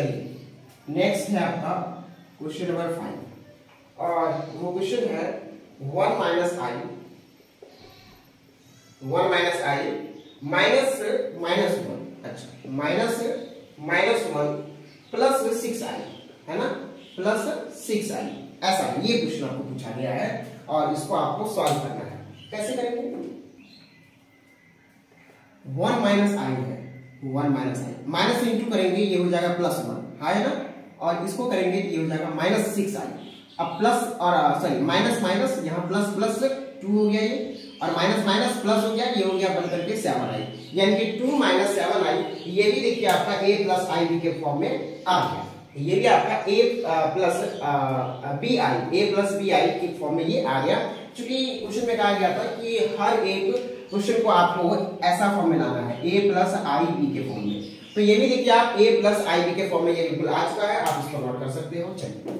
चलिए। नेक्स्ट है आपका क्वेश्चन नंबर फाइव और वो क्वेश्चन है one minus i one minus i minus minus one अच्छा minus minus one plus six i है ना? प्लस सिक्स आई ऐसा ये क्वेश्चन आपको पूछा गया है और इसको आपको सॉल्व करना है। कैसे करेंगे? वन माइनस आई है। One minus i minus into करेंगे, ये हो जाएगा प्लस वन। हाँ है ना? और इसको करेंगे, ये हो जाएगा माइनस सिक्स आई अब प्लस और सॉरी माइनस माइनस, यहाँ प्लस प्लस टू हो गया ये। और माइनस माइनस प्लस हो गया, ये हो गया बन करके सेवन आई। यानी कि टू माइनस सेवन आई, ये भी देखिए आपका ए प्लस आई बी के फॉर्म में आ गया। ये भी आपका A plus B i A plus B i के फॉर्म में ये आ गया। चूँकि क्वेश्चन में कहा गया था कि हर एक क्वेश्चन को आपको ऐसा फॉर्म में लाना है ए प्लस आई बी के फॉर्म में। तो ये भी देखिए आप ए प्लस आई बी के फॉर्म में ये बिल्कुल आ चुका है, आप इसको नोट कर सकते हो। चलिए।